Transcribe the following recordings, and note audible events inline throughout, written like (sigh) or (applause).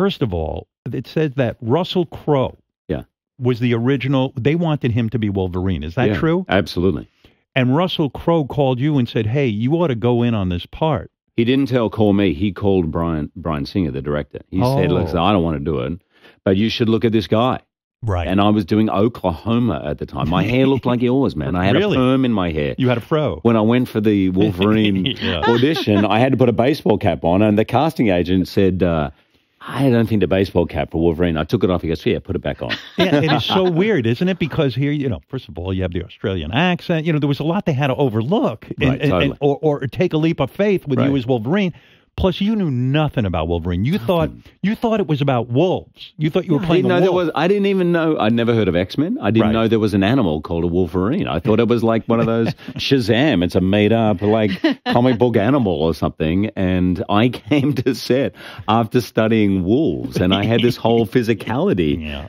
first of all, it says that Russell Crowe Yeah. was the original. They wanted him to be Wolverine. Is that Yeah, true? Absolutely. And Russell Crowe called you and said, "Hey, you ought to go in on this part." He didn't tell call me. He called Bryan Bryan Singer, the director. He said, Oh. "Listen, I don't want to do it, but you should look at this guy." Right. And I was doing Oklahoma at the time. My hair looked like yours, man. I had Really? a perm in my hair. you had a fro. when I went for the (laughs) Wolverine Yeah. audition, I had to put a baseball cap on, and the casting agent said, uh, "I don't think the baseball cap for Wolverine." I took it off. He goes, "Yeah, put it back on." (laughs) yeah, it is so weird, isn't it? Because here, you know, first of all, you have the Australian accent. You know, there was a lot they had to overlook, and, Right, and- totally. and- or, or take a leap of faith with you as Wolverine. Plus, you knew nothing about Wolverine. You thought you thought it was about wolves. You thought you were I playing didn't a know there was. I didn't even know. I'd never heard of X Men. I didn't Right. know there was an animal called a Wolverine. I thought it was like one of (laughs) those Shazam. It's a made up like comic book animal or something. And I (laughs) came to set after studying wolves, and I had this whole (laughs) physicality. yeah.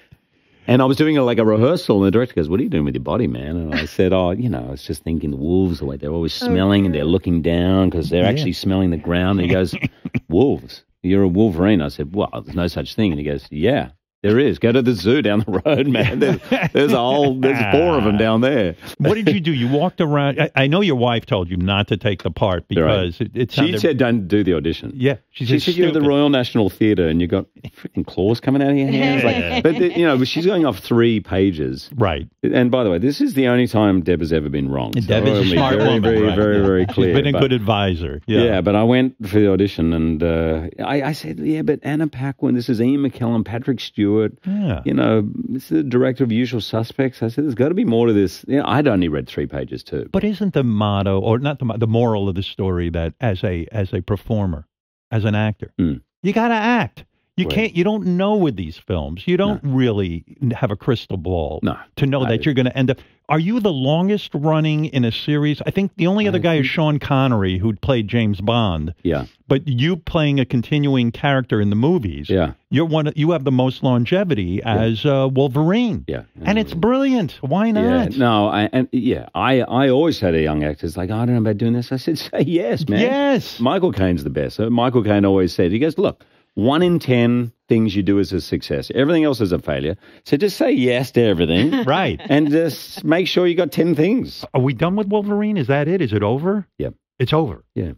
And I was doing a, like a rehearsal, and the director goes, "What are you doing with your body, man?" And I said, "Oh, you know, I was just thinking the wolves, the way they're always oh, smelling and they're looking down because they're actually smelling the ground." And he goes, (laughs) "Wolves? You're a wolverine?" I said, "Well, there's no such thing." And he goes, "Yeah." There is. Go to the zoo down the road, man. There's, there's a whole, there's four of them down there. What did you do? You walked around. I, I know your wife told you not to take the part You're right. because it, it She said, "Don't do the audition." yeah, she She said, said you're at the Royal National Theatre and you got freaking claws coming out of your hands. Like, but the, you know, she's going off three pages. Right. And by the way, this is the only time Deb has ever been wrong. So Deb is I a smart very, woman. very, right, very, yeah. very clear. She's been a but- good advisor. yeah. Yeah. but I went for the audition and uh, I, I said, yeah, but Anna Paquin, this is Ian McKellen, Patrick Stewart. Yeah. You know, the director of Usual Suspects. I said, there's got to be more to this. You know, I'd only read three pages too. But isn't the motto, or not the the moral of the story, that as a as a performer, as an actor, Mm. you got to act. You Right. can't. You don't know with these films. You don't really have a crystal ball No. to know I- that you're going to end up. Are you the longest running in a series? I think the only other I guy is Sean Connery, who played James Bond. Yeah, But you playing a continuing character in the movies, yeah, you're one. You have the most longevity as uh, Wolverine, yeah. and it's brilliant. Why Yeah, not? no, I and yeah, I I always had a young actors like I don't know about doing this. I said, (laughs) say yes, man. Yes. Michael Caine's the best. Michael Caine always said, he goes, look, one in ten things you do is a success. Everything else is a failure. So just say yes to everything, (laughs) Right. and just make sure you got ten things. Are we done with Wolverine? Is that it? Is it over? Yeah. It's over. Yeah.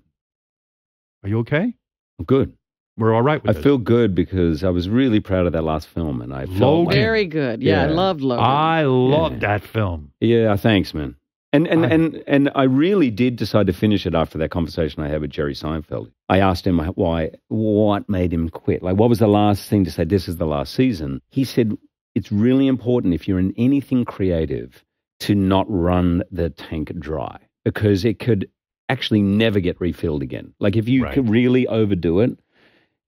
Are you okay? I'm Good. We're all right I with it. I feel good because I was really proud of that last film, and I felt Logan. like, Very good. Yeah, I Yeah. loved Logan. I loved Yeah. that film. yeah, thanks, man. And and, I- and and I really did decide to finish it after that conversation I had with Jerry Seinfeld. I asked him why, what made him quit? Like, what was the last thing to say? This is the last season. He said it's really important if you're in anything creative to not run the tank dry because it could actually never get refilled again. Like if you Right. could really overdo it.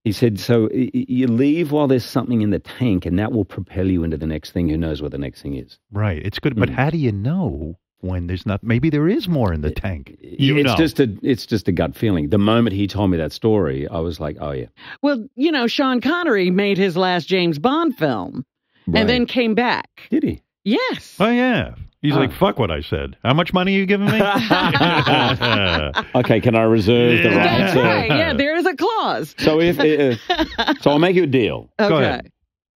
He said, so you leave while there's something in the tank, and that will propel you into the next thing. Who knows what the next thing is? Right. It's good. But Mm. how do you know when there's not? Maybe there is more in the tank. You it's know. just a it's just a gut feeling. The moment he told me that story, I was like, oh yeah, well, you know, Sean Connery made his last James Bond film right. and then came back. did he? Yes. oh, yeah. He's Ah. like, fuck what I said. How much money are you giving me? (laughs) (laughs) Okay, can I reserve the right? That's to- right. Yeah, there is a clause. So if uh, so, I'll make you a deal. (laughs) Okay. Go ahead.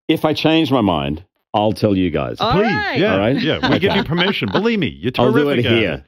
If I change my mind, I'll tell you guys. All Please. right. Yeah. All right. Yeah. We give you permission. Believe me. You're I'll terrific. do it at here.